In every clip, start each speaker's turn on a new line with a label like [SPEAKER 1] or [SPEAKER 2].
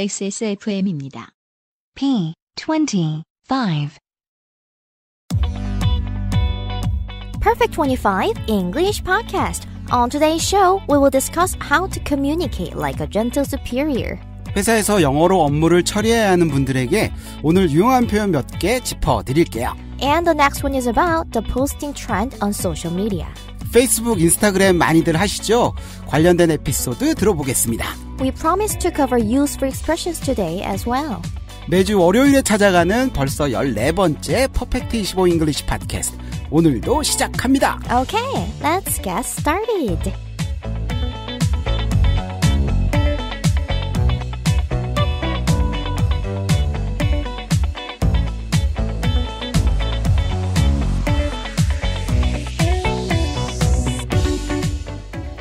[SPEAKER 1] XSFM입니다.
[SPEAKER 2] P 25
[SPEAKER 3] Perfect 25 English Podcast. On today's show, we will discuss how to communicate like a gentle superior.
[SPEAKER 4] 회사에서 영어로 업무를 처리해야 하는 분들에게 오늘 유용한 표현 몇 개 짚어 드릴게요.
[SPEAKER 3] And the next one is about the posting trend on social media.
[SPEAKER 4] 페이스북, 인스타그램 많이들 하시죠? 관련된 에피소드 들어보겠습니다.
[SPEAKER 3] We promise to cover useful expressions today as well.
[SPEAKER 4] 매주 월요일에 찾아가는 벌써 14번째 Perfect 25 English 팟캐스트. 오늘도 시작합니다.
[SPEAKER 3] Okay, let's get started.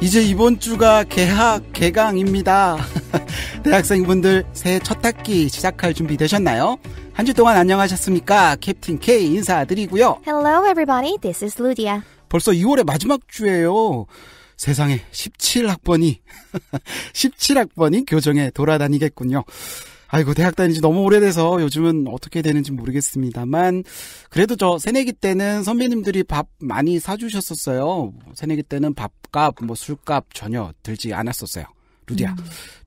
[SPEAKER 4] 이제 이번 주가 개학 개강입니다. 대학생분들 새해 첫 학기 시작할 준비 되셨나요? 한 주 동안 안녕하셨습니까? 캡틴 K 인사드리고요.
[SPEAKER 3] Hello, everybody. This is Ludia.
[SPEAKER 4] 벌써 2월의 마지막 주예요. 세상에 17학번이 17학번이 교정에 돌아다니겠군요. 아이고 대학 다닌 지 너무 오래돼서 요즘은 어떻게 되는지 모르겠습니다만 그래도 저 새내기 때는 선배님들이 밥 많이 사주셨었어요. 새내기 때는 밥값 뭐 술값 전혀 들지 않았었어요. 루디야.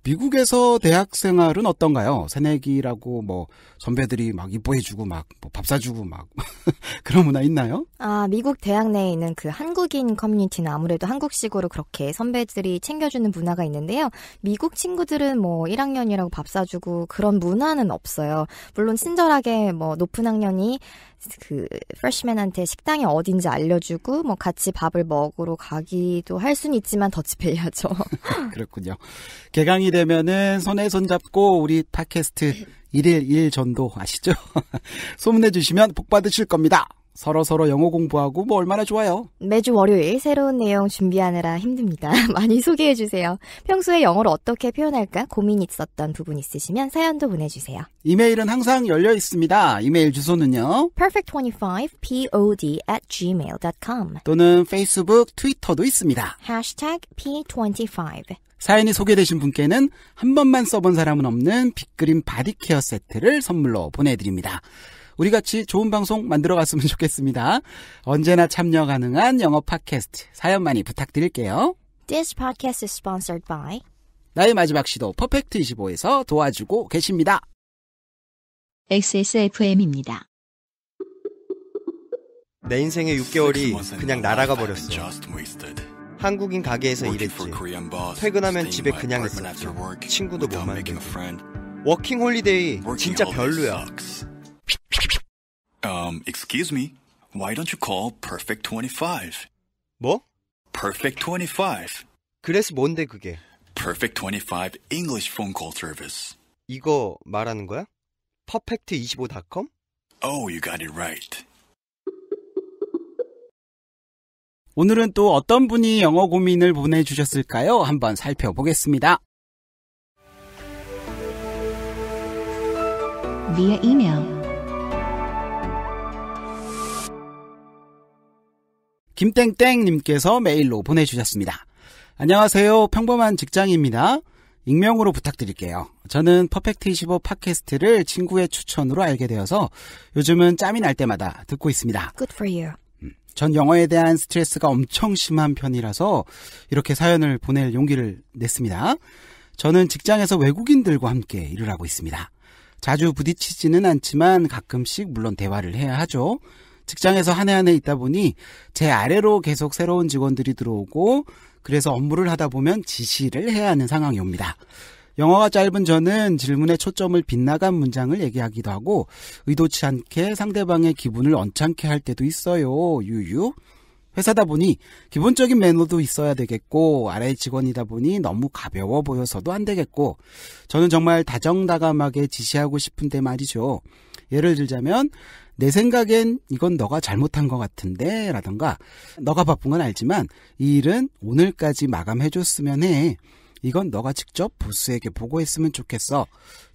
[SPEAKER 4] 미국에서 대학 생활은 어떤가요? 새내기라고 뭐 선배들이 막 이뻐해주고 막 밥 사주고 막 그런 문화 있나요?
[SPEAKER 3] 아, 미국 대학 내에 있는 그 한국인 커뮤니티는 아무래도 한국식으로 그렇게 선배들이 챙겨주는 문화가 있는데요. 미국 친구들은 뭐 1학년이라고 밥 사주고 그런 문화는 없어요. 물론 친절하게 뭐 높은 학년이 그 프레시맨한테 식당이 어딘지 알려주고 뭐 같이 밥을 먹으러 가기도 할 수는 있지만 더치페이하죠.
[SPEAKER 4] 그렇군요. 개강이 되면은 손에 손 잡고 우리 팟캐스트 1일 1 전도 아시죠? 소문내 주시면 복 받으실 겁니다. 서로 서로 영어 공부하고 뭐 얼마나 좋아요.
[SPEAKER 3] 매주 월요일 새로운 내용 준비하느라 힘듭니다. 많이 소개해 주세요. 평소에 영어를 어떻게 표현할까 고민 있었던 부분 있으시면 사연도 보내주세요.
[SPEAKER 4] 이메일은 항상 열려 있습니다. 이메일 주소는요.
[SPEAKER 3] perfect25pod at gmail.com
[SPEAKER 4] 또는 페이스북, 트위터도 있습니다.
[SPEAKER 3] hashtag p25
[SPEAKER 4] 사연이 소개되신 분께는 한 번만 써본 사람은 없는 Big Green body care 세트를 선물로 보내드립니다. 우리 같이 좋은 방송 만들어 갔으면 좋겠습니다. 언제나 참여 가능한 영어 팟캐스트 사연 많이 부탁드릴게요.
[SPEAKER 3] This podcast is sponsored by
[SPEAKER 4] 나의 마지막 시도 Perfect 25에서 도와주고 계십니다.
[SPEAKER 1] XSFM입니다.
[SPEAKER 5] 내 인생의 6개월이 그냥 날아가 버렸어. 한국인 가게에서 일했지. 퇴근하면 집에 그냥 있었지. 친구도 못 만들고. 워킹 홀리데이 진짜 별로야.
[SPEAKER 6] Um, excuse me. Why don't you call Perfect 25?
[SPEAKER 5] 뭐?
[SPEAKER 6] Perfect 25.
[SPEAKER 5] 그래서 뭔데 그게?
[SPEAKER 6] Perfect 25 English phone call service.
[SPEAKER 5] 이거 말하는 거야? 퍼펙트25.com?
[SPEAKER 6] Oh, you got it right.
[SPEAKER 4] 오늘은 또 어떤 분이 영어 고민을 보내주셨을까요? 한번 살펴보겠습니다.
[SPEAKER 2] via email
[SPEAKER 4] 김땡땡님께서 메일로 보내주셨습니다. 안녕하세요. 평범한 직장입니다. 익명으로 부탁드릴게요. 저는 퍼펙트25 팟캐스트를 친구의 추천으로 알게 되어서 요즘은 짬이 날 때마다 듣고 있습니다.
[SPEAKER 3] Good for you.
[SPEAKER 4] 전 영어에 대한 스트레스가 엄청 심한 편이라서 이렇게 사연을 보낼 용기를 냈습니다. 저는 직장에서 외국인들과 함께 일을 하고 있습니다. 자주 부딪히지는 않지만 가끔씩 물론 대화를 해야 하죠. 직장에서 한 해 한 해 있다 보니 제 아래로 계속 새로운 직원들이 들어오고 그래서 업무를 하다 보면 지시를 해야 하는 상황이 옵니다. 영어가 짧은 저는 질문에 초점을 빗나간 문장을 얘기하기도 하고 의도치 않게 상대방의 기분을 언짢게 할 때도 있어요. 유유. 회사다 보니 기본적인 매너도 있어야 되겠고 아래 직원이다 보니 너무 가벼워 보여서도 안 되겠고 저는 정말 다정다감하게 지시하고 싶은데 말이죠. 예를 들자면 내 생각엔 이건 너가 잘못한 것 같은데 라던가 너가 바쁜 건 알지만 이 일은 오늘까지 마감해 줬으면 해. 이건 너가 직접 보스에게 보고했으면 좋겠어.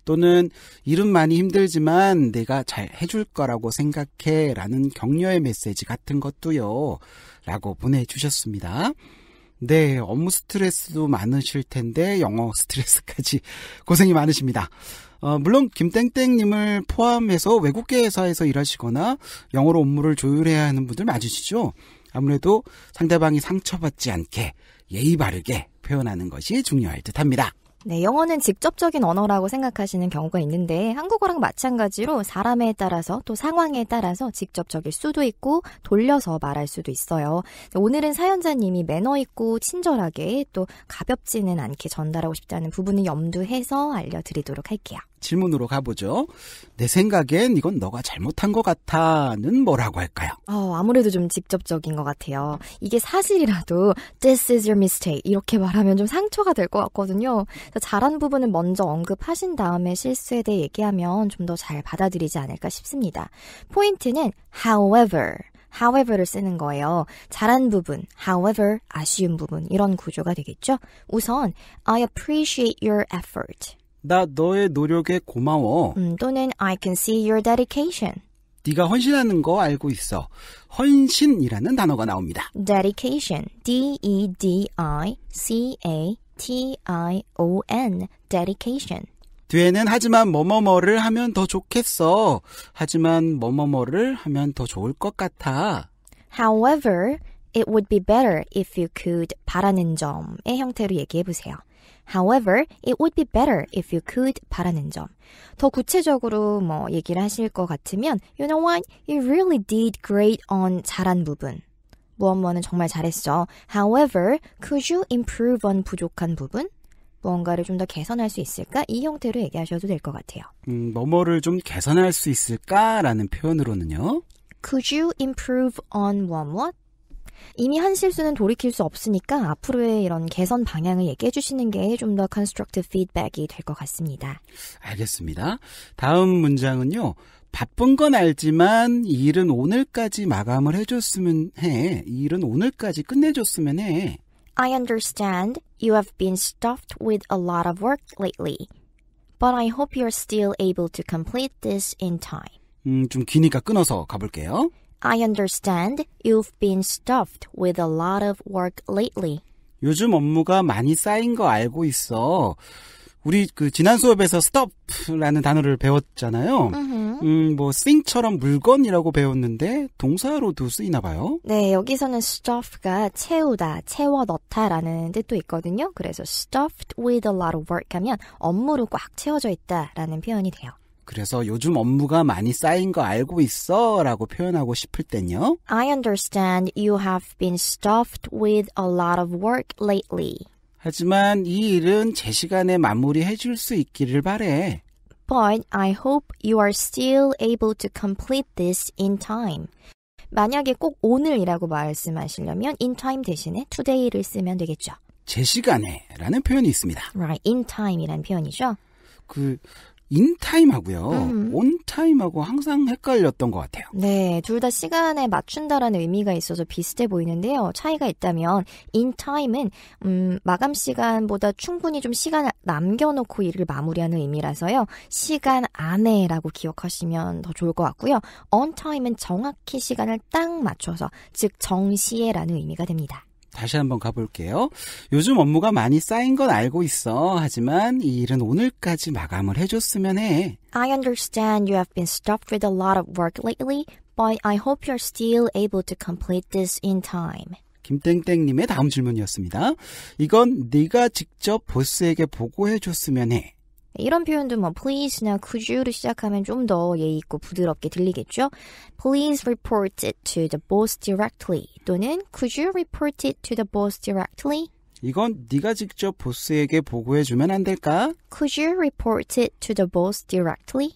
[SPEAKER 4] 또는 일은 많이 힘들지만 내가 잘 해줄 거라고 생각해 라는 격려의 메시지 같은 것도요. 라고 보내주셨습니다. 네, 업무 스트레스도 많으실 텐데 영어 스트레스까지 고생이 많으십니다. 어, 물론 김땡땡님을 포함해서 외국계 회사에서 일하시거나 영어로 업무를 조율해야 하는 분들 맞으시죠? 아무래도 상대방이 상처받지 않게 예의 바르게 표현하는 것이 중요할 듯합니다.
[SPEAKER 3] 네, 영어는 직접적인 언어라고 생각하시는 경우가 있는데 한국어랑 마찬가지로 사람에 따라서 또 상황에 따라서 직접적일 수도 있고 돌려서 말할 수도 있어요. 오늘은 사연자님이 매너 있고 친절하게 또 가볍지는 않게 전달하고 싶다는 부분을 염두해서 알려드리도록 할게요.
[SPEAKER 4] 질문으로 가보죠. 내 생각엔 이건 너가 잘못한 것 같아는 뭐라고 할까요?
[SPEAKER 3] 어, 아무래도 좀 직접적인 것 같아요. 이게 사실이라도 this is your mistake 이렇게 말하면 좀 상처가 될 것 같거든요. 잘한 부분은 먼저 언급하신 다음에 실수에 대해 얘기하면 좀 더 잘 받아들이지 않을까 싶습니다. 포인트는 however however를 쓰는 거예요. 잘한 부분, however, 아쉬운 부분 이런 구조가 되겠죠. 우선 I appreciate your effort.
[SPEAKER 4] 나 너의 노력에 고마워.
[SPEAKER 3] 음, 또는 I can see your dedication.
[SPEAKER 4] 네가 헌신하는 거 알고 있어. 헌신이라는 단어가 나옵니다.
[SPEAKER 3] dedication. D-E-D-I-C-A-T-I-O-N. dedication.
[SPEAKER 4] 뒤에는 하지만 뭐뭐뭐를 하면 더 좋겠어. 하지만 뭐뭐뭐를 하면 더 좋을 것 같아.
[SPEAKER 3] However, it would be better if you could 바라는 점의 형태로 얘기해 보세요. However, it would be better if you could 바라는 점. 더 구체적으로 뭐 얘기를 하실 것 같으면 You know what? You really did great on 잘한 부분. 무엇뭐는 정말 잘했어. However, could you improve on 부족한 부분? 무언가를 좀 더 개선할 수 있을까? 이 형태로 얘기하셔도 될 것 같아요.
[SPEAKER 4] 음, 뭐뭐를 좀 개선할 수 있을까라는 표현으로는요.
[SPEAKER 3] Could you improve on what what? 이미 한 실수는 돌이킬 수 없으니까 앞으로의 이런 개선 방향을 얘기해 주시는 게 좀더 constructive feedback이 될 것 같습니다.
[SPEAKER 4] 알겠습니다. 다음 문장은요. 바쁜 건 알지만 이 일은 오늘까지 마감을 해줬으면 해. 이 일은 오늘까지 끝내줬으면 해.
[SPEAKER 3] I understand you have been stuffed with a lot of work lately. But I hope you're still able to complete this in time.
[SPEAKER 4] 음, 좀 기니까 끊어서 가볼게요.
[SPEAKER 3] I understand you've been stuffed with a lot of work lately.
[SPEAKER 4] 요즘 업무가 많이 쌓인 거 알고 있어. 우리 그 지난 수업에서 stop라는 단어를 배웠잖아요. 음, 뭐 thing처럼 물건이라고 배웠는데 동사로도 쓰이나 봐요.
[SPEAKER 3] 네, 여기서는 stuff가 채우다, 채워 넣다라는 뜻도 있거든요. 그래서 stuffed with a lot of work 하면 업무로 꽉 채워져 있다라는 표현이 돼요.
[SPEAKER 4] 그래서 요즘 업무가 많이 쌓인 거 알고 있어 라고 표현하고 싶을 땐요.
[SPEAKER 3] I understand you have been stuffed with a lot of work lately.
[SPEAKER 4] 하지만 이 일은 제 시간에 마무리해 줄 수 있기를 바래.
[SPEAKER 3] But I hope you are still able to complete this in time. 만약에 꼭 오늘이라고 말씀하시려면 in time 대신에 today를 쓰면 되겠죠.
[SPEAKER 4] 제 시간에 라는 표현이 있습니다.
[SPEAKER 3] Right, in time이란 표현이죠.
[SPEAKER 4] 그 인타임하고요.
[SPEAKER 3] 음.
[SPEAKER 4] 온타임하고 항상 헷갈렸던 것 같아요.
[SPEAKER 3] 네, 둘 다 시간에 맞춘다라는 의미가 있어서 비슷해 보이는데요. 차이가 있다면 time은 음, 마감 시간보다 충분히 좀 시간을 남겨놓고 일을 마무리하는 의미라서요. 시간 안에라고 기억하시면 더 좋을 것 같고요. time은 정확히 시간을 딱 맞춰서 즉 정시에라는 의미가 됩니다.
[SPEAKER 4] 다시 한번 가볼게요. 요즘 업무가 많이 쌓인 건 알고 있어. 하지만 이 일은 오늘까지 마감을 해줬으면 해.
[SPEAKER 3] I understand you have been stuffed with a lot of work lately, but I hope you're still able to complete this in time.
[SPEAKER 4] 김땡땡님의 다음 질문이었습니다. 이건 네가 직접 보스에게 보고해줬으면 해.
[SPEAKER 3] 이런 표현도 뭐 please나 could you로 시작하면 좀 더 예의 있고 부드럽게 들리겠죠. Please report it to the boss directly 또는 could you report it to the boss directly?
[SPEAKER 4] 이건 네가 직접 보스에게 보고해 주면 안 될까?
[SPEAKER 3] Could you report it to the boss directly?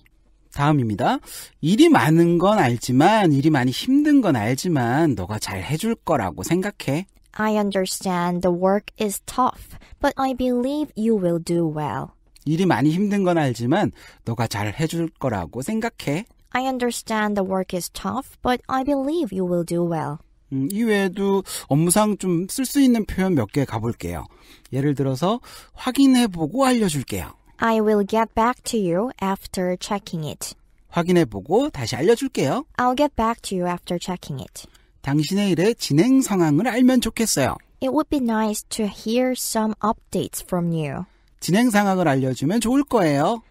[SPEAKER 4] 다음입니다. 일이 많은 건 알지만 일이 많이 힘든 건 알지만 너가 잘 해줄 거라고 생각해.
[SPEAKER 3] I understand the work is tough, but I believe you will do well.
[SPEAKER 4] 일이 많이 힘든 건 알지만 너가 잘 해줄 거라고 생각해.
[SPEAKER 3] I understand the work is tough, but I believe you will do well.
[SPEAKER 4] 음, 이외에도 업무상 좀 쓸 수 있는 표현 몇 개 가볼게요. 예를 들어서 확인해보고 알려줄게요.
[SPEAKER 3] I will get back to you after checking it.
[SPEAKER 4] 확인해보고 다시 알려줄게요.
[SPEAKER 3] I'll get back to you after checking it.
[SPEAKER 4] 당신의 일의 진행 상황을 알면 좋겠어요.
[SPEAKER 3] It would be nice to hear some updates from you.
[SPEAKER 4] 진행 상황을 알려주면 좋을 거예요.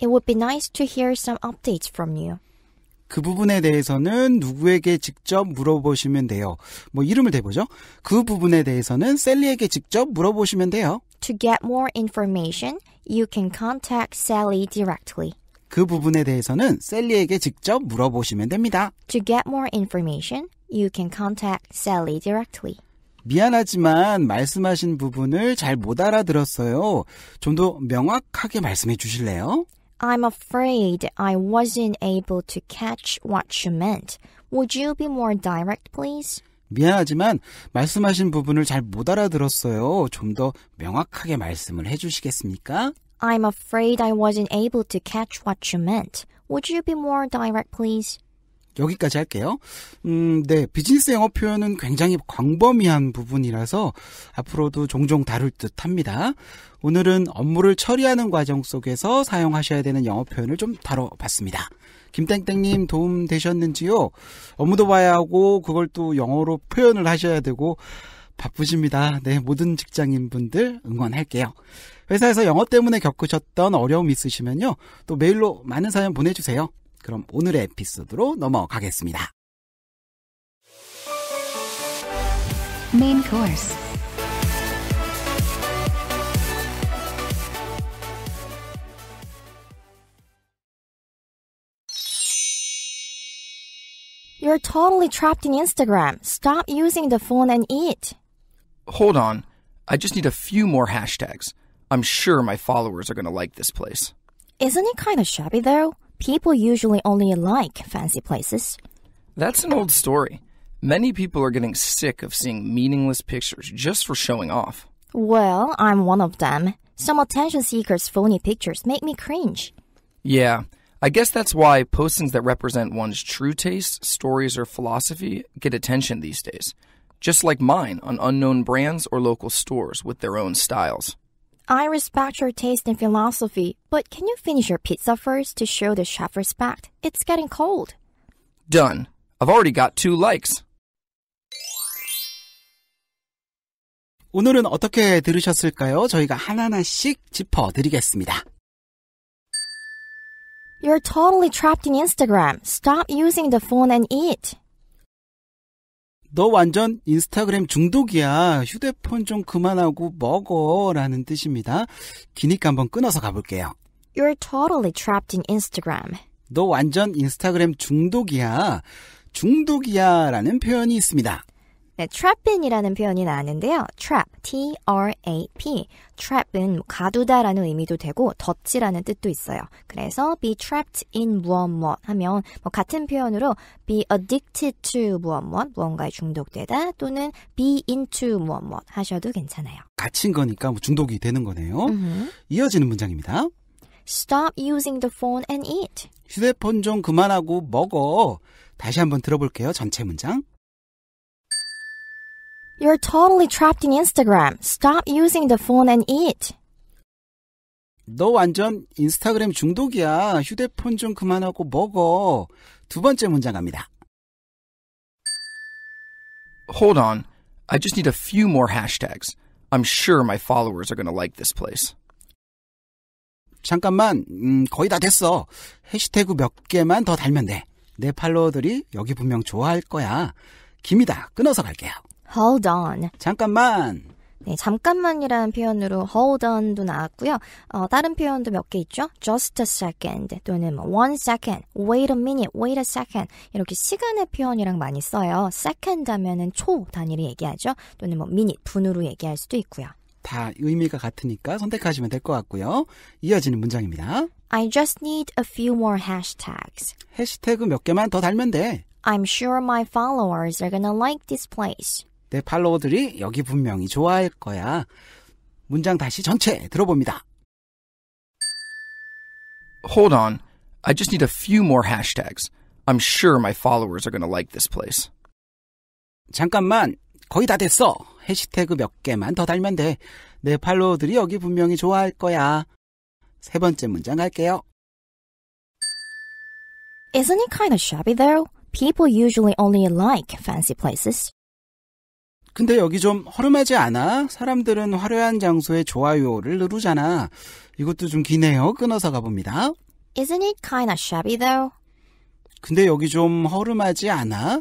[SPEAKER 3] It would be nice to hear some updates from you.
[SPEAKER 4] 그 부분에 대해서는 누구에게 직접 물어보시면 돼요. 뭐 이름을 대보죠. 그 부분에 대해서는 셀리에게 직접 물어보시면 돼요.
[SPEAKER 3] To get more information, you can contact Sally directly.
[SPEAKER 4] 그 부분에 대해서는 셀리에게 직접 물어보시면 됩니다.
[SPEAKER 3] To get more information, you can contact Sally directly.
[SPEAKER 4] 미안하지만 말씀하신 부분을 잘 못 알아들었어요. 좀 더 명확하게 말씀해 주실래요?
[SPEAKER 3] I'm afraid I wasn't able to catch what you meant. Would you be more direct, please?
[SPEAKER 4] 미안하지만 말씀하신 부분을 잘 못 알아들었어요. 좀 더 명확하게 말씀을 해 주시겠습니까?
[SPEAKER 3] I'm afraid I wasn't able to catch what you meant. Would you be more direct, please?
[SPEAKER 4] 여기까지 할게요. 음, 네. 비즈니스 영어 표현은 굉장히 광범위한 부분이라서 앞으로도 종종 다룰 듯 합니다. 오늘은 업무를 처리하는 과정 속에서 사용하셔야 되는 영어 표현을 좀 다뤄봤습니다. 김땡땡님 도움 되셨는지요? 업무도 봐야 하고 그걸 또 영어로 표현을 하셔야 되고 바쁘십니다. 네, 모든 직장인 분들 응원할게요. 회사에서 영어 때문에 겪으셨던 어려움 있으시면요. 또 메일로 많은 사연 보내주세요. 그럼 오늘의 에피소드로 넘어가겠습니다.
[SPEAKER 2] Main course.
[SPEAKER 3] You're totally trapped in Instagram. Stop using the phone and eat.
[SPEAKER 1] Hold on. I just need a few more hashtags. I'm sure my followers are going to like this place.
[SPEAKER 3] Isn't it kind of shabby though? People usually only like fancy places.
[SPEAKER 1] That's an old story. Many people are getting sick of seeing meaningless pictures just for showing off.
[SPEAKER 3] Well, I'm one of them. Some attention seekers' phony pictures make me cringe.
[SPEAKER 1] Yeah, I guess that's why postings that represent one's true tastes, stories, or philosophy get attention these days. Just like mine on unknown brands or local stores with their own styles.
[SPEAKER 3] I respect your taste and philosophy, but can you finish your pizza first to show the chef respect? It's getting cold.
[SPEAKER 1] Done. I've already got two likes.
[SPEAKER 4] 오늘은 어떻게 들으셨을까요? 저희가 하나하나씩 짚어드리겠습니다.
[SPEAKER 3] You're totally trapped in Instagram. Stop using the phone and eat.
[SPEAKER 4] 너 완전 인스타그램 중독이야. 휴대폰 좀 그만하고 먹어. 라는 뜻입니다. 기니까 한번 끊어서 가볼게요.
[SPEAKER 3] You're totally trapped in Instagram.
[SPEAKER 4] 너 완전 인스타그램 중독이야. 중독이야. 라는 표현이 있습니다.
[SPEAKER 3] 네, trapin이라는 표현이 나왔는데요. trap, T-R-A-P. trap은 가두다라는 의미도 되고 덫이라는 뜻도 있어요. 그래서 be trapped in 무엇 무엇 하면 뭐 같은 표현으로 be addicted to 무엇 무엇 무언가에 중독되다 또는 be into 무엇 무엇 하셔도 괜찮아요.
[SPEAKER 4] 갇힌 거니까 뭐 중독이 되는 거네요.
[SPEAKER 3] 음흠.
[SPEAKER 4] 이어지는 문장입니다.
[SPEAKER 3] Stop using the phone and eat.
[SPEAKER 4] 휴대폰 좀 그만하고 먹어. 다시 한번 들어볼게요. 전체 문장.
[SPEAKER 3] You're totally trapped in Instagram. Stop using the phone and eat.
[SPEAKER 4] 너 완전 인스타그램 중독이야. 휴대폰 좀 그만하고 먹어. 두 번째 문장 갑니다.
[SPEAKER 1] Hold on. I just need a few more hashtags. I'm sure my followers are going to like this place.
[SPEAKER 4] 잠깐만, 음, 거의 다 됐어. 해시태그 몇 개만 더 달면 돼. 내 팔로워들이 여기 분명 좋아할 거야. 김이다. 끊어서 갈게요.
[SPEAKER 3] Hold on.
[SPEAKER 4] 잠깐만.
[SPEAKER 3] 네, 잠깐만이라는 표현으로 hold on도 나왔고요. 어, 다른 표현도 몇 개 있죠. just a second 또는 뭐 one second, wait a minute, wait a second 이렇게 시간의 표현이랑 많이 써요. second 하면은 초 단위로 얘기하죠. 또는 뭐 minute, 분으로 얘기할 수도 있고요.
[SPEAKER 4] 다 의미가 같으니까 선택하시면 될 것 같고요. 이어지는 문장입니다.
[SPEAKER 3] I just need a few more hashtags.
[SPEAKER 4] 해시태그 몇 개만 더 달면 돼.
[SPEAKER 3] I'm sure my followers are gonna like this place.
[SPEAKER 4] 내 팔로워들이 여기 분명히 좋아할 거야. 문장 다시 전체 들어봅니다.
[SPEAKER 1] Hold on. I just need a few more hashtags. I'm sure my followers are going to like this place.
[SPEAKER 4] 잠깐만, 거의 다 됐어. 해시태그 몇 개만 더 달면 돼. 내 팔로워들이 여기 분명히 좋아할 거야. 세 번째 문장 갈게요.
[SPEAKER 3] Isn't it kind of shabby though? People usually only like fancy places.
[SPEAKER 4] 근데 여기 좀 허름하지 않아? 사람들은 화려한 장소에 좋아요를 누르잖아. 이것도 좀 기네요. 끊어서 가봅니다.
[SPEAKER 3] Isn't it kinda shabby though?
[SPEAKER 4] 근데 여기 좀 허름하지 않아?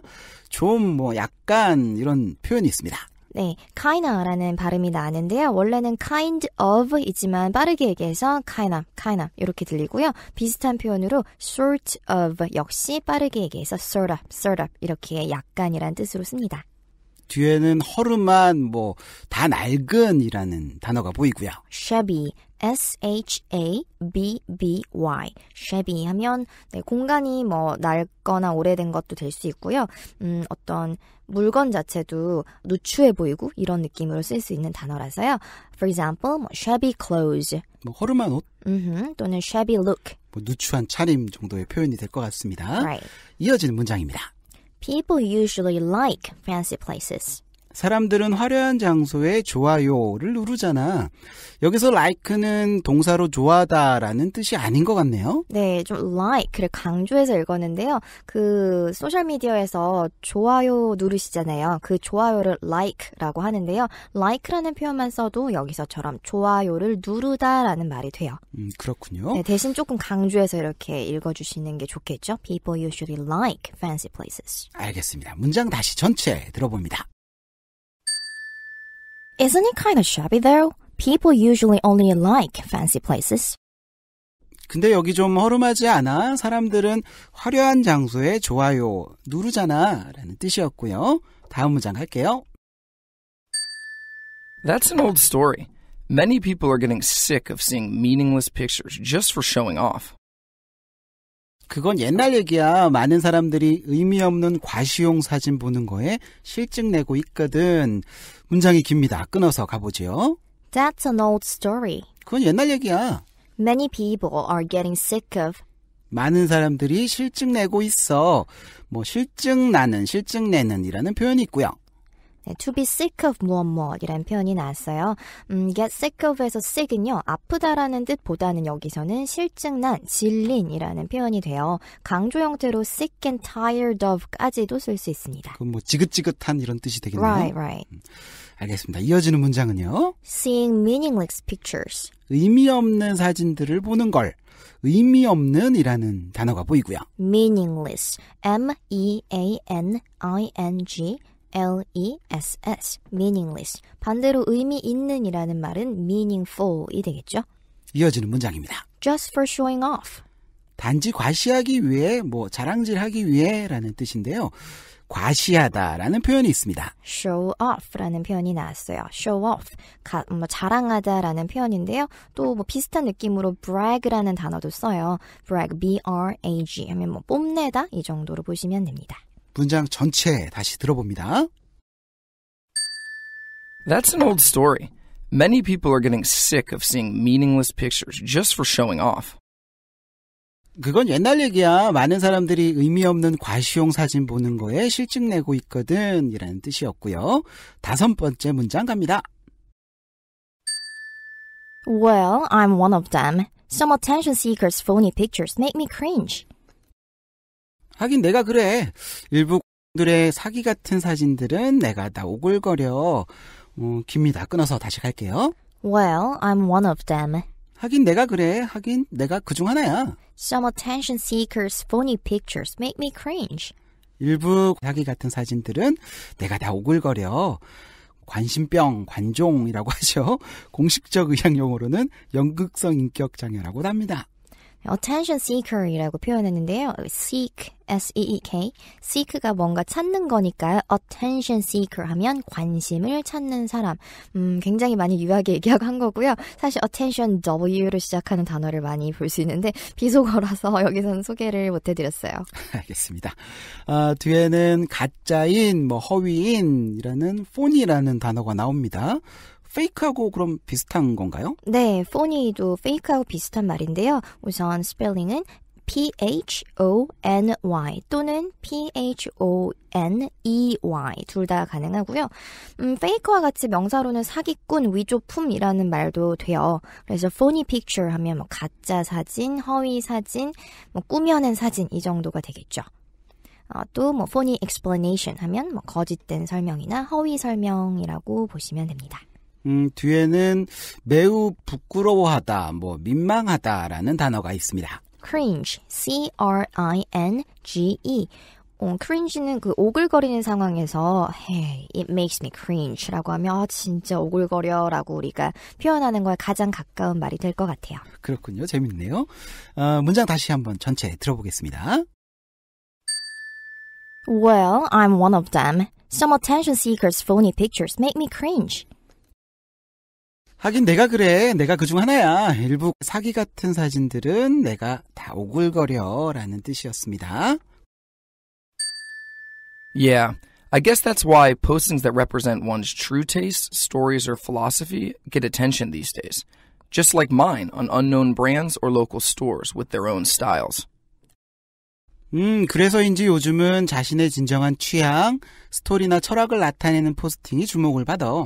[SPEAKER 4] 좀 뭐 약간 이런 표현이 있습니다.
[SPEAKER 3] 네, kinda라는 발음이 나는데요. 원래는 kind of이지만 빠르게 얘기해서 kinda, kinda 이렇게 들리고요. 비슷한 표현으로 sort of 역시 빠르게 얘기해서 sort of, sort of 이렇게 약간이란 뜻으로 씁니다.
[SPEAKER 4] 뒤에는 허름한 뭐 다 낡은이라는 단어가 보이고요.
[SPEAKER 3] shabby, S-H-A-B-B-Y, shabby 하면 네, 공간이 뭐 낡거나 오래된 것도 될 수 있고요. 음, 어떤 물건 자체도 누추해 보이고 이런 느낌으로 쓸 수 있는 단어라서요. For example, 뭐 shabby clothes,
[SPEAKER 4] 뭐 허름한 옷,
[SPEAKER 3] 음흠, 또는 shabby look.
[SPEAKER 4] 뭐 누추한 차림 정도의 표현이 될 것 같습니다.
[SPEAKER 3] Right.
[SPEAKER 4] 이어지는 문장입니다.
[SPEAKER 3] People usually like fancy places.
[SPEAKER 4] 사람들은 화려한 장소에 좋아요를 누르잖아. 여기서 like는 동사로 좋아하다라는 뜻이 아닌 것 같네요.
[SPEAKER 3] 네, 좀 like를 강조해서 읽었는데요. 그 소셜 미디어에서 좋아요 누르시잖아요. 그 좋아요를 like라고 하는데요. like라는 표현만 써도 여기서처럼 좋아요를 누르다라는 말이 돼요.
[SPEAKER 4] 음, 그렇군요.
[SPEAKER 3] 네, 대신 조금 강조해서 이렇게 읽어주시는 게 좋겠죠. People usually like fancy places.
[SPEAKER 4] 알겠습니다. 문장 다시 전체 들어봅니다.
[SPEAKER 3] Isn't it kind of shabby though? People usually only like fancy places.
[SPEAKER 4] 근데 여기 좀 허름하지 않아? 사람들은 화려한 장소에 좋아요 누르잖아. 라는 뜻이었고요. 다음 문장 할게요.
[SPEAKER 1] That's an old story. Many people are getting sick of seeing meaningless pictures just for showing off.
[SPEAKER 4] 그건 옛날 얘기야. 많은 사람들이 의미 없는 과시용 사진 보는 거에 실증 내고 있거든. 문장이 깁니다. 끊어서 가보지요.
[SPEAKER 3] That's an old story.
[SPEAKER 4] 그건 옛날 얘기야.
[SPEAKER 3] Many people are getting sick of
[SPEAKER 4] 많은 사람들이 실증 내고 있어. 뭐 실증 나는, 실증 내는 이라는 표현이 있고요.
[SPEAKER 3] 네, to be sick of 무엇 무엇이라는 표현이 나왔어요. 음, get sick of에서 sick은요, 아프다라는 뜻보다는 여기서는 실증난, 질린이라는 표현이 돼요. 강조 형태로 sick and tired of까지도 쓸 수 있습니다.
[SPEAKER 4] 그건 뭐 지긋지긋한 이런 뜻이 되겠네요.
[SPEAKER 3] Right, right.
[SPEAKER 4] 알겠습니다. 이어지는 문장은요.
[SPEAKER 3] Seeing meaningless pictures.
[SPEAKER 4] 의미 없는 사진들을 보는 걸 의미 없는이라는 단어가 보이고요.
[SPEAKER 3] meaningless. M-E-A-N-I-N-G L-E-S-S. meaningless. 반대로 의미 있는이라는 말은 meaningful이 되겠죠.
[SPEAKER 4] 이어지는 문장입니다.
[SPEAKER 3] just for showing off.
[SPEAKER 4] 단지 과시하기 위해 뭐 자랑질하기 위해라는 뜻인데요. 과시하다라는 표현이 있습니다.
[SPEAKER 3] show off라는 표현이 나왔어요. show off, 가, 뭐 자랑하다라는 표현인데요. 또 뭐 비슷한 느낌으로 brag라는 단어도 써요. brag, b-r-a-g 하면 뭐 뽐내다 이 정도로 보시면 됩니다.
[SPEAKER 4] 문장 전체 다시 들어봅니다.
[SPEAKER 1] That's an old story. Many people are getting sick of seeing meaningless pictures just for showing off.
[SPEAKER 4] 그건 옛날 얘기야. 많은 사람들이 의미 없는 과시용 사진 보는 거에 실증 내고 있거든. 이라는 뜻이었고요. 다섯 번째 문장 갑니다.
[SPEAKER 3] Well, I'm one of them. Some attention seekers' phony pictures make me cringe.
[SPEAKER 4] 하긴 내가 그래. 일부 들의 사기 같은 사진들은 내가 다 오글거려. 어, 깁니다. 끊어서 다시 갈게요.
[SPEAKER 3] Well, I'm one of them.
[SPEAKER 4] 하긴 내가 그래. 하긴 내가 그중 하나야.
[SPEAKER 3] Some attention seekers' phony pictures make me cringe.
[SPEAKER 4] 일부 사기 같은 사진들은 내가 다 오글거려. 관심병, 관종이라고 하죠. 공식적 의학 용어로는 연극성 인격 장애라고 합니다.
[SPEAKER 3] Attention seeker이라고 표현했는데요. seek, S-E-E-K. seek가 뭔가 찾는 거니까요. attention seeker 하면 관심을 찾는 사람. 음, 굉장히 많이 유하게 얘기하고 한 거고요. 사실 attention W로 시작하는 단어를 많이 볼 수 있는데 비속어라서 여기서는 소개를 못 해드렸어요.
[SPEAKER 4] 알겠습니다. 아, 뒤에는 가짜인, 뭐 허위인이라는 폰이라는 단어가 나옵니다. 페이크하고 그럼 비슷한 건가요?
[SPEAKER 3] 네, phony도 fake하고 비슷한 말인데요. 우선 스펠링은 P-H-O-N-Y 또는 P-H-O-N-E-Y 둘 다 가능하고요. 음, fake와 같이 명사로는 사기꾼, 위조품이라는 말도 돼요. 그래서 phony picture 하면 뭐 가짜 사진, 허위 사진, 뭐 꾸며낸 사진 이 정도가 되겠죠. 어, 또뭐 phony explanation 하면 뭐 거짓된 설명이나 허위 설명이라고 보시면 됩니다.
[SPEAKER 4] 음, 뒤에는 매우 부끄러워하다, 뭐 민망하다라는 단어가 있습니다.
[SPEAKER 3] cringe, C-R-I-N-G-E. 어, cringe는 그 오글거리는 상황에서 hey, it makes me cringe라고 하면 아, 진짜 오글거려라고 우리가 표현하는 거에 가장 가까운 말이 될 것 같아요.
[SPEAKER 4] 그렇군요. 재밌네요. 어, 문장 다시 한번 전체 들어보겠습니다.
[SPEAKER 3] Well, I'm one of them. Some attention seekers' phony pictures make me cringe.
[SPEAKER 4] 하긴 내가 그래. 내가 그중 하나야. 일부 사기 같은 사진들은 내가 다 오글거려 라는 뜻이었습니다.
[SPEAKER 1] Yeah, I guess that's why postings that represent one's true tastes, stories, or philosophy get attention these days. Just like mine on unknown brands or local stores with their own styles.
[SPEAKER 4] 음, 그래서인지 요즘은 자신의 진정한 취향, 스토리나 철학을 나타내는 포스팅이 주목을 받아.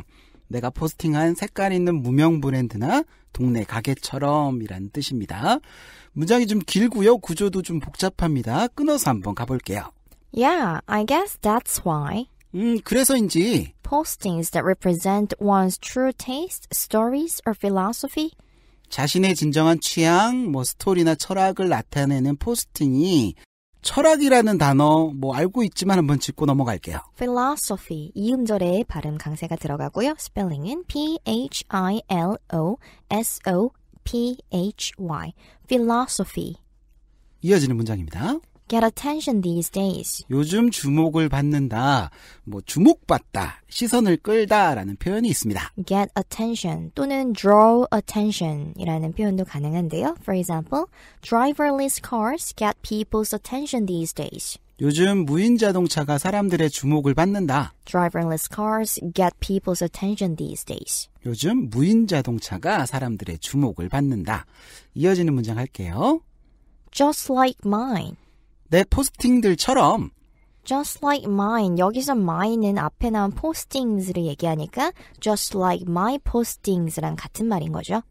[SPEAKER 4] 내가 포스팅한 색깔 있는 무명 브랜드나 동네 가게처럼이란 뜻입니다. 문장이 좀 길고요. 구조도 좀 복잡합니다. 끊어서 한번 가볼게요.
[SPEAKER 3] Yeah, I guess that's why.
[SPEAKER 4] 음, 그래서인지
[SPEAKER 3] Postings that represent one's true taste, stories, or philosophy
[SPEAKER 4] 자신의 진정한 취향, 뭐 스토리나 철학을 나타내는 포스팅이 철학이라는 단어 뭐 알고 있지만 한번 짚고 넘어갈게요.
[SPEAKER 3] philosophy 이음절에 발음 강세가 들어가고요. 스펠링은 P H I L O S O P H Y philosophy
[SPEAKER 4] 이어지는 문장입니다.
[SPEAKER 3] Get attention these days.
[SPEAKER 4] 요즘 주목을 받는다, 뭐 주목받다, 시선을 끌다라는 표현이 있습니다.
[SPEAKER 3] get attention 또는 draw attention이라는 표현도 가능한데요. For example, driverless cars get people's attention these days.
[SPEAKER 4] 요즘 무인 자동차가 사람들의 주목을 받는다.
[SPEAKER 3] Driverless cars get people's attention these days.
[SPEAKER 4] 요즘 무인 자동차가 사람들의 주목을 받는다. 이어지는 문장 할게요.
[SPEAKER 3] Just like mine.
[SPEAKER 4] 내 포스팅들처럼
[SPEAKER 3] Just like mine. 여기서 mine은 앞에 나온 postings를 얘기하니까 just like my postings랑 같은 말인 거죠.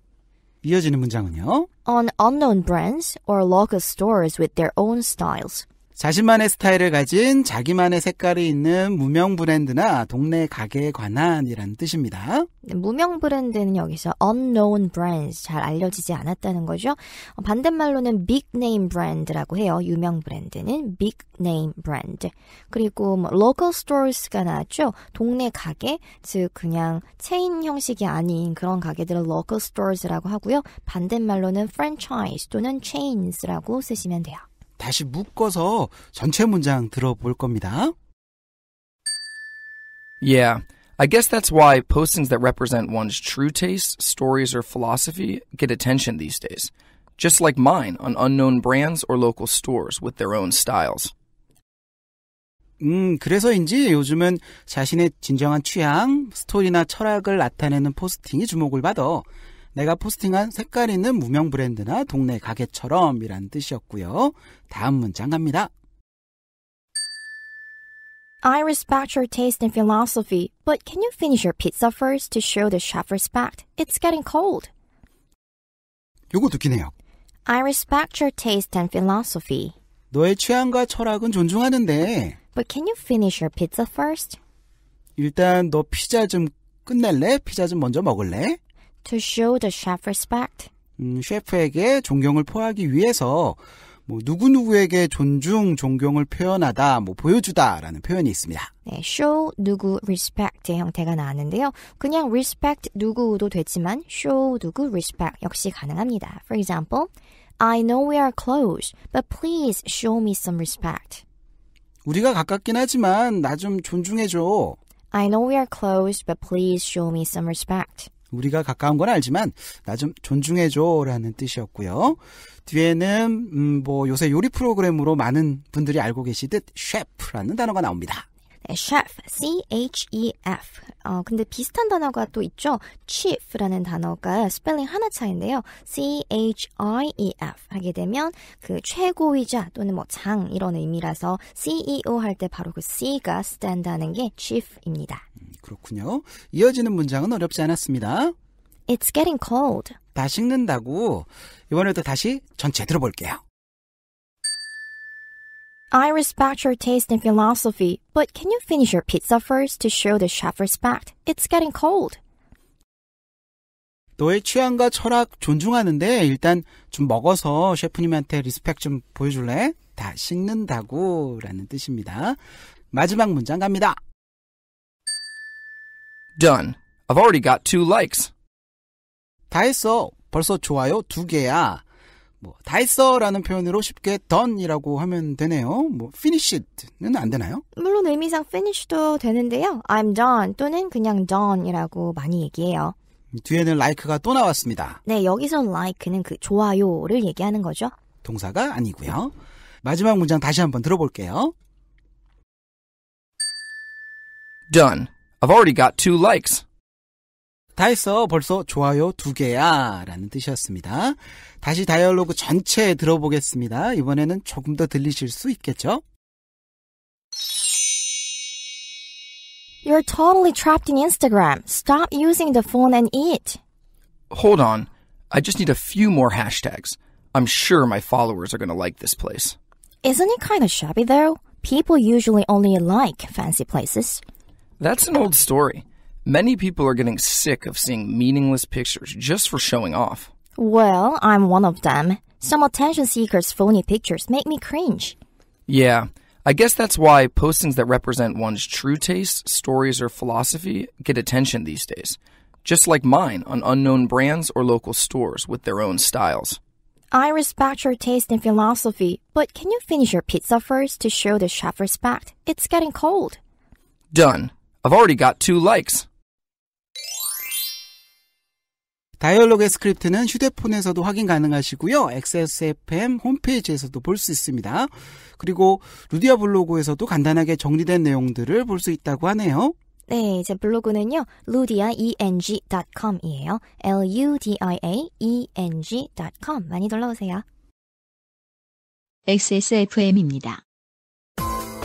[SPEAKER 4] 이어지는 문장은요.
[SPEAKER 3] On unknown brands or local stores with their own styles.
[SPEAKER 4] 자신만의 스타일을 가진 자기만의 색깔이 있는 무명 브랜드나 동네 가게에 관한이라는 뜻입니다.
[SPEAKER 3] 무명 브랜드는 여기서 unknown brands 잘 알려지지 않았다는 거죠. 어, 반대말로는 big name brand라고 해요. 유명 브랜드는 big name brand. 그리고 뭐 local stores가 나왔죠. 동네 가게, 즉 그냥 체인 형식이 아닌 그런 가게들을 local stores라고 하고요. 반대말로는 franchise 또는 chains라고 쓰시면 돼요.
[SPEAKER 4] 다시 묶어서 전체 문장 들어볼 겁니다.
[SPEAKER 1] Yeah, I guess that's why postings that represent one's true tastes, stories, or philosophy get attention these days. Just like mine on unknown brands or local stores with their own styles.
[SPEAKER 4] 음, 그래서인지 요즘은 자신의 진정한 취향, 스토리나 철학을 나타내는 포스팅이 주목을 받아. 내가 포스팅한 색깔 있는 무명 브랜드나 동네 가게처럼이란 뜻이었고요. 다음 문장 갑니다.
[SPEAKER 3] I respect your taste and philosophy, but can you finish your pizza first to show the chef respect? It's getting cold.
[SPEAKER 4] 요것도 기네요.
[SPEAKER 3] I respect your taste and philosophy,
[SPEAKER 4] 너의 취향과 철학은 존중하는데
[SPEAKER 3] but can you finish your pizza first?
[SPEAKER 4] 일단 너 피자 좀 끝낼래? 피자 좀 먼저 먹을래?
[SPEAKER 3] To show the chef respect.
[SPEAKER 4] 음, 셰프에게 존경을 표하기 위해서 뭐 누구누구에게 존중, 존경을 표현하다, 뭐 보여주다라는 표현이 있습니다.
[SPEAKER 3] 네, show 누구 respect의 형태가 나왔는데요. 그냥 respect 누구도 되지만 show 누구 respect 역시 가능합니다. For example, I know we are close, but please show me some respect.
[SPEAKER 4] 우리가 가깝긴 하지만 나 좀 존중해줘.
[SPEAKER 3] I know we are close, but please show me some respect.
[SPEAKER 4] 우리가 가까운 건 알지만 나 좀 존중해줘라는 뜻이었고요. 뒤에는 음, 뭐 요새 요리 프로그램으로 많은 분들이 알고 계시듯 셰프라는 단어가 나옵니다.
[SPEAKER 3] 네, chef, C-H-E-F. 어, 근데 비슷한 단어가 또 있죠. chief라는 단어가 스펠링 하나 차인데요. C-H-I-E-F 하게 되면 그 최고이자 또는 뭐 장 이런 의미라서 CEO 할 때 바로 그 C가 stand 하는 게 chief입니다.
[SPEAKER 4] 그렇군요. 이어지는 문장은 어렵지 않았습니다.
[SPEAKER 3] It's getting cold.
[SPEAKER 4] 다 식는다고 이번에도 다시 전체 들어볼게요.
[SPEAKER 3] I respect your taste and philosophy, but can you finish your pizza first to show the chef respect? It's getting cold.
[SPEAKER 4] 너의 취향과 철학 존중하는데 일단 좀 먹어서 셰프님한테 respect 좀 보여줄래? 다 식는다고 라는 뜻입니다. 마지막 문장 갑니다.
[SPEAKER 1] Done. I've already got two likes.
[SPEAKER 4] 다 했어. 벌써 좋아요 두 개야. 뭐, 다 했어라는 표현으로 쉽게 done이라고 하면 되네요. 뭐, finished는 안 되나요?
[SPEAKER 3] 물론 의미상 finish도 되는데요. I'm done 또는 그냥 done이라고 많이 얘기해요.
[SPEAKER 4] 뒤에는 like가 또 나왔습니다.
[SPEAKER 3] 네, 여기서 like는 그 좋아요를 얘기하는 거죠.
[SPEAKER 4] 동사가 아니고요. 마지막 문장 다시 한번 들어볼게요.
[SPEAKER 1] Done. I've already got two likes.
[SPEAKER 4] 다 했어. 벌써 좋아요 두 개야. 라는 뜻이었습니다. 다시 다이얼로그 전체 들어보겠습니다. 이번에는 조금 더 들리실 수 있겠죠?
[SPEAKER 3] You're totally trapped in Instagram. Stop using the phone and eat.
[SPEAKER 1] Hold on. I just need a few more hashtags. I'm sure my followers are going to like this place.
[SPEAKER 3] Isn't it kind of shabby though? People usually only like fancy places.
[SPEAKER 1] That's an old story. Many people are getting sick of seeing meaningless pictures just for showing off.
[SPEAKER 3] Well, I'm one of them. Some attention seekers' phony pictures make me cringe.
[SPEAKER 1] Yeah, I guess that's why postings that represent one's true taste, stories, or philosophy get attention these days. Just like mine on unknown brands or local stores with their own styles.
[SPEAKER 3] I respect your taste and philosophy, but can you finish your pizza first to show the chef respect? It's getting cold.
[SPEAKER 1] Done. I've already got two likes.
[SPEAKER 4] 다이얼로그의 스크립트는 휴대폰에서도 확인 가능하시고요. XSFM 홈페이지에서도 볼 수 있습니다. 그리고 루디아 블로그에서도 간단하게 정리된 내용들을 볼 수 있다고 하네요.
[SPEAKER 3] 네, 제 블로그는요, ludiaeng.com이에요. L-U-D-I-A-E-N-G.com. 많이 놀러오세요.
[SPEAKER 2] XSFM입니다.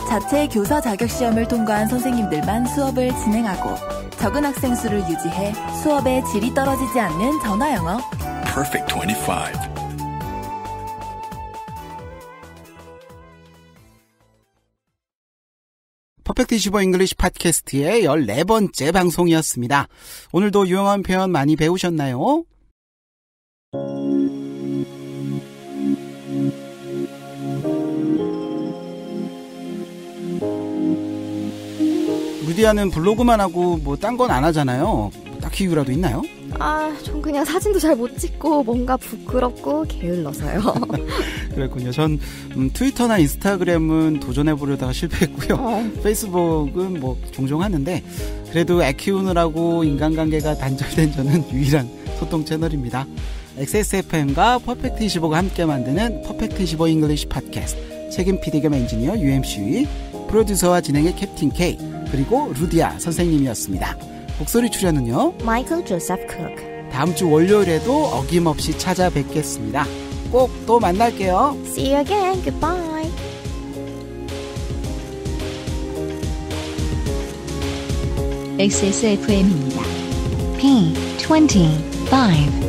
[SPEAKER 7] 자체 교사 자격 시험을 통과한 선생님들만 수업을 진행하고 적은 학생 수를 유지해 수업의 질이 떨어지지 않는 전화 영어.
[SPEAKER 6] Perfect 25.
[SPEAKER 4] Perfect 25 English 팟캐스트의 14번째 방송이었습니다. 오늘도 유용한 표현 많이 배우셨나요? 루디아는 블로그만 하고 뭐 딴 건 안 하잖아요. 딱히 이유라도 있나요?
[SPEAKER 3] 아, 전 그냥 사진도 잘 못 찍고 뭔가 부끄럽고 게을러서요.
[SPEAKER 4] 그랬군요. 전 음, 트위터나 인스타그램은 도전해 보려다가 실패했고요.
[SPEAKER 3] 어.
[SPEAKER 4] 페이스북은 뭐 종종 하는데 그래도 애 키우느라고 인간관계가 단절된 저는 유일한 소통 채널입니다. XSFM과 Perfect 25가 함께 만드는 Perfect 25 English 팟캐스트 책임 PD 겸 엔지니어 UMC 프로듀서와 진행의 Captain K 그리고 루디아 선생님이었습니다. 목소리 출연은요.
[SPEAKER 3] 마이클 조셉 쿡.
[SPEAKER 4] 다음 주 월요일에도 어김없이 찾아뵙겠습니다. 꼭 또 만날게요.
[SPEAKER 3] See you again. Goodbye.
[SPEAKER 2] XSFM입니다. P25